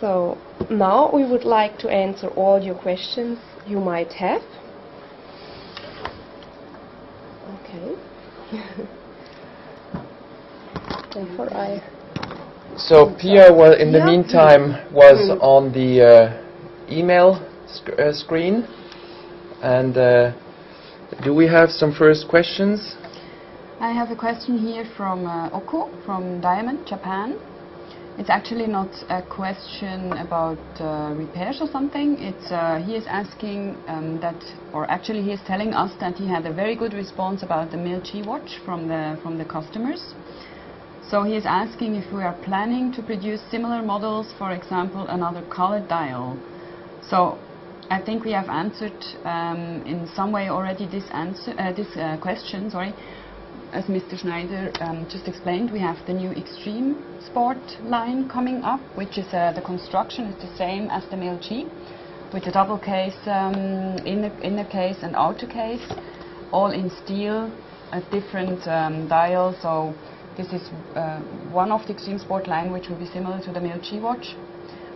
So now we would like to answer all your questions you might have. Okay. Therefore, I. So Pia, well, in the Yeah. meantime, was Mm. on the uh, email sc- uh, screen, and uh, do we have some first questions? I have a question here from uh, Oko from Diamond, Japan. It's actually not a question about uh, repairs or something. It's uh, he is asking um, that, or actually he is telling us that he had a very good response about the Mil G watch from the from the customers. So he is asking if we are planning to produce similar models, for example, another colored dial. So I think we have answered um, in some way already this answer, uh, this uh, question. Sorry, as Mr. Schneider um, just explained, we have the new Extreme Sport line coming up, which is uh, the construction is the same as the Mil G, with the double case, um, inner, inner case and outer case, all in steel, a different um, dial. So this is uh, one of the Extreme Sport line, which will be similar to the Mil G watch.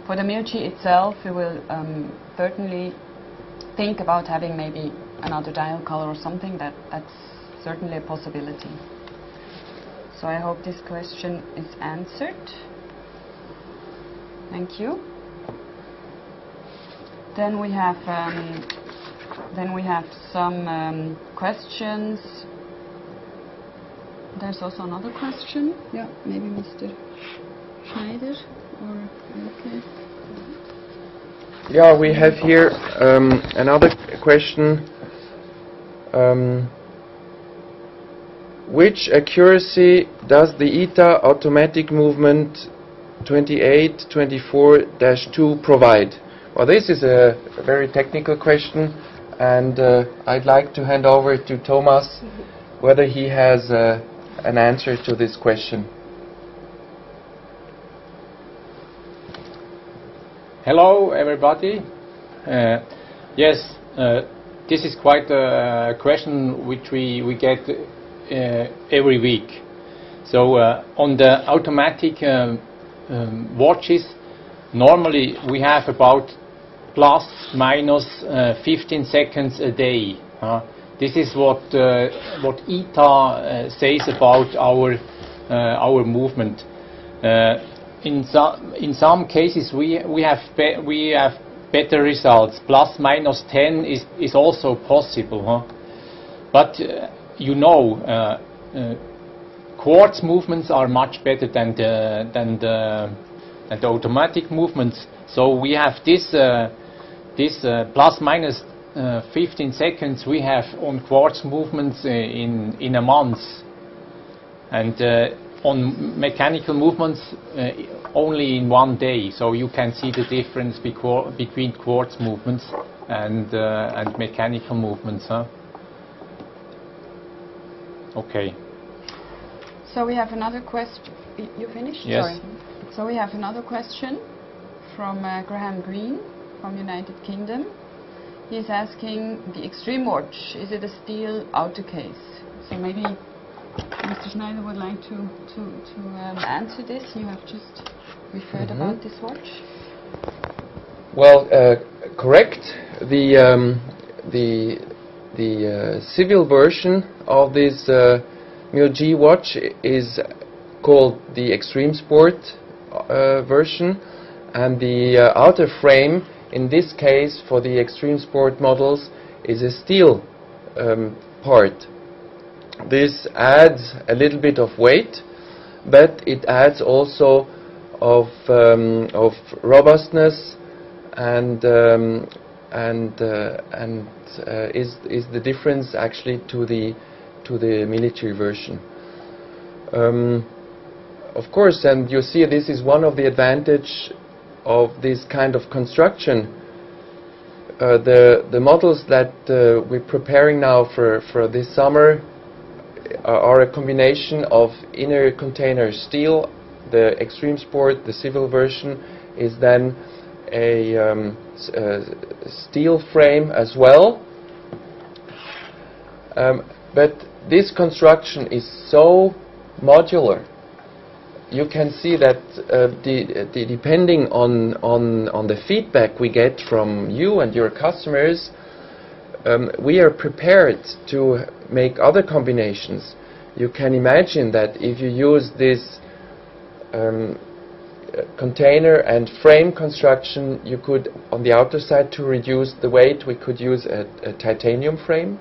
For the Mil G itself, we will um, certainly think about having maybe another dial color or something. That that's certainly a possibility. So I hope this question is answered. Thank you. Then we have um, then we have some um, questions. There's also another question. Yeah, maybe Mr. Schneider or okay. Yeah, we have here um, another question. Um, which accuracy does the ETA automatic movement 2824-2 provide? Well, this is a, very technical question, and uh, I'd like to hand over to Thomas whether he has uh, an answer to this question. Hello, everybody. Uh, yes, uh, this is quite a question which we, we get every week. So uh, on the automatic um, um, watches, normally we have about plus minus uh, 15 seconds a day. this is what uh, what ETA uh, says about our uh, our movement. Uh, in some in some cases we we have we have better results. Plus minus 10 is is also possible, huh? But uh, you know, uh, uh, quartz movements are much better than the than the than the automatic movements. So we have this uh, this plus minus uh, 15 seconds we have on quartz movements in in a month, and on mechanical movements uh, only in one day. So you can see the difference between quartz movements and uh, and mechanical movements. Huh? Okay. So we have another question. You finished? Yes. Sorry. So we have another question from uh, Graham Green from United Kingdom. He's asking the Extreme Watch. Is it a steel outer case? So maybe Mr. Schneider would like to to to um, answer this. You have just referred Mhm. about this watch. Well, uh, correct. The um, the the uh, civil version of this uh, Mil G watch is called the Extreme Sport uh, version, and the uh, outer frame, in this case for the Extreme Sport models, is a steel um, part. This adds a little bit of weight, but it adds also of um, of robustness and um, and uh, and uh, is is the difference actually to the to the military version. Um, of course, and you see this is one of the advantage of this kind of construction. Uh, the the models that uh, we're preparing now for for this summer are, are a combination of inner container steel. The Extreme Sport, the civil version, is then a um, s- uh, steel frame as well. Um, but this construction is so modular you can see that uh, the, the depending on, on, on the feedback we get from you and your customers, um, we are prepared to make other combinations. You can imagine that if you use this um, container and frame construction, you could, on the outer side, to reduce the weight, we could use a, a titanium frame,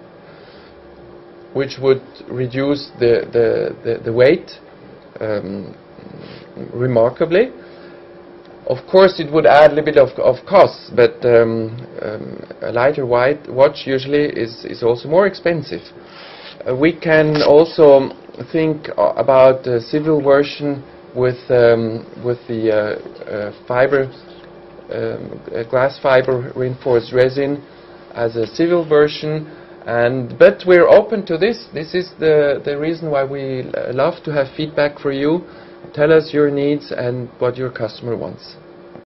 which would reduce the, the, the, the weight um, remarkably. Of course, it would add a little bit of, of costs, but um, um, a lighter white watch usually is, is also more expensive. Uh, we can also think uh, about the civil version with um, with the uh, uh, fiber um, uh, glass fiber reinforced resin as a civil version. And but we're open to this. This is the the reason why we love to have feedback for you. Tell us your needs and what your customer wants